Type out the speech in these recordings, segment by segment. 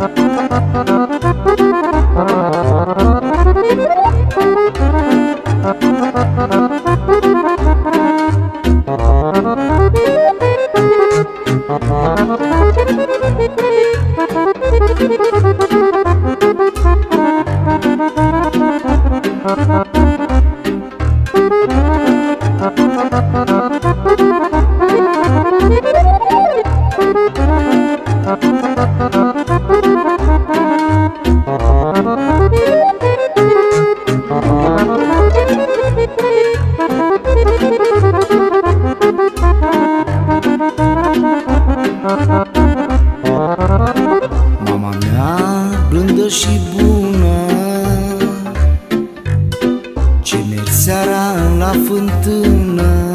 Mama fântână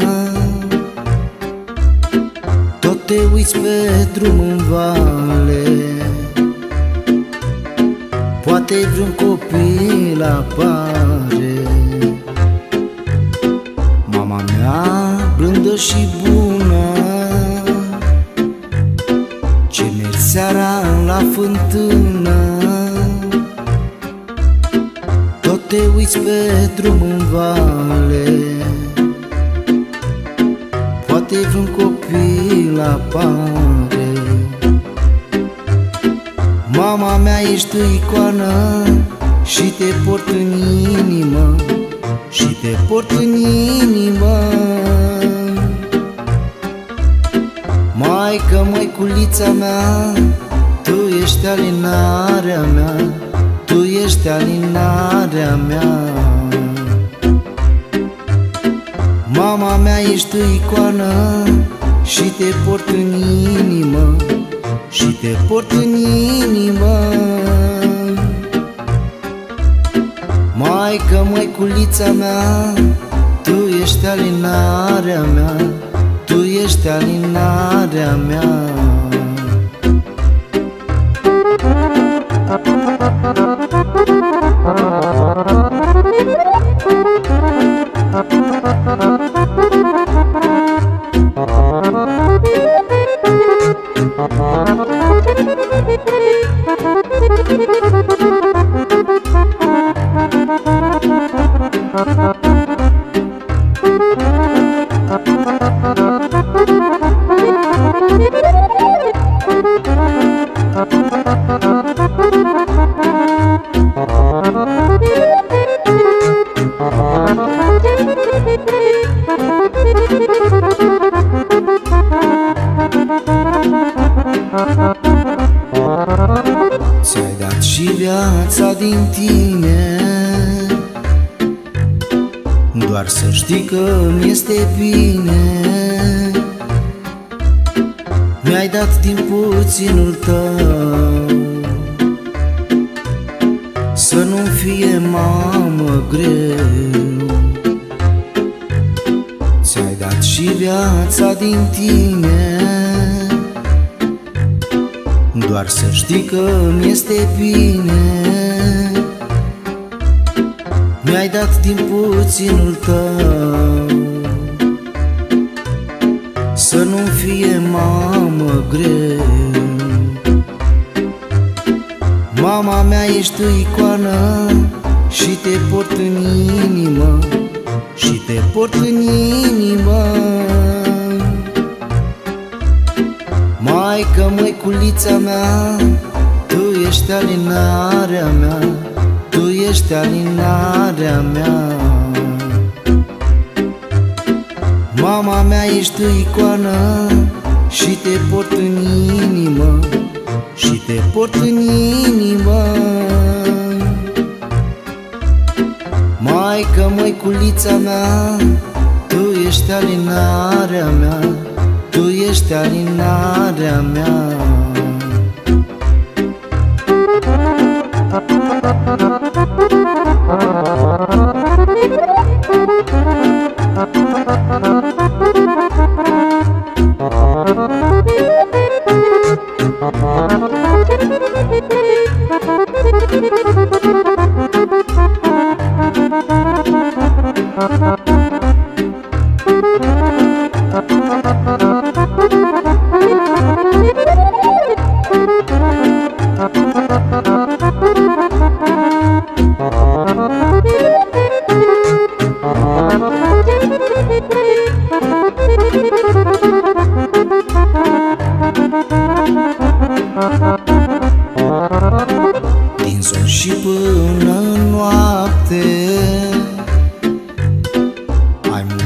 Tot te uiți pe drum în vale. Poate vreun copil apare. Mama mea blândă și bună. Ce mergi seara la fântână. Tot te uiți pe drum în vale apare. Mama mea ești o icoană Și te port în inimă Și te port în inimă. Maică, măiculița mea Tu ești alinarea mea Tu ești alinarea mea. Mama mea ești o icoană Și te port în inimă Și te port în inimă. Maică, măiculița mea Tu ești alinarea mea Tu ești alinarea mea. Ți-ai dat și viața din tine. Doar să știi că mi este bine. Mi-ai dat din puținul tău. Să nu fie mamă greu. Ți-ai dat și viața din tine doar să știi că mi-este bine. Mi-ai dat din puținul tău. Să nu fie mamă greu. Mama mea ești o icoană Și te port în inimă. Și te port în inimă Maică, măiculița mea Tu ești alinarea mea Tu ești alinarea mea. Mama mea ești o icoană Și te port în inimă Și te port în inimă. Maică, măiculița mea Tu ești alinarea mea. Tu ești alinarea mea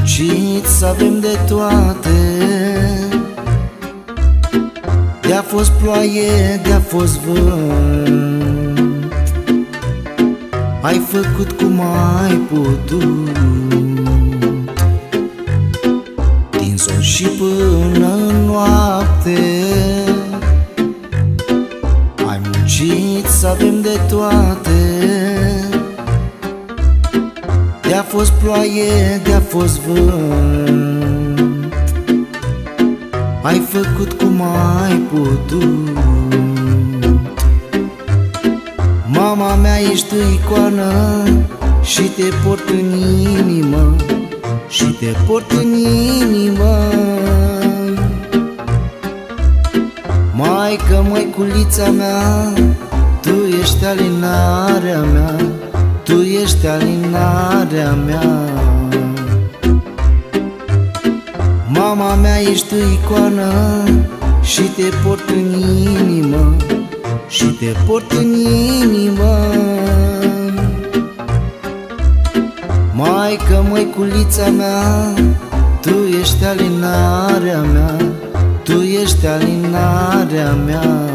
muncit să avem de toate. De-a fost ploaie, de-a fost vânt. Ai făcut cum ai putut. Din sol și până fost ploaie, de-a fost vânt. Ai făcut cum ai putut. Mama mea ești icoană Și te port în inimă Și te port în inimă. Maică, măiculița mea Tu ești alinarea mea Tu ești alinarea mea. Mama mea ești icoană Și te port în inimă Și te port în inimă. Maică, măiculița mea Tu ești alinarea mea Tu ești alinarea mea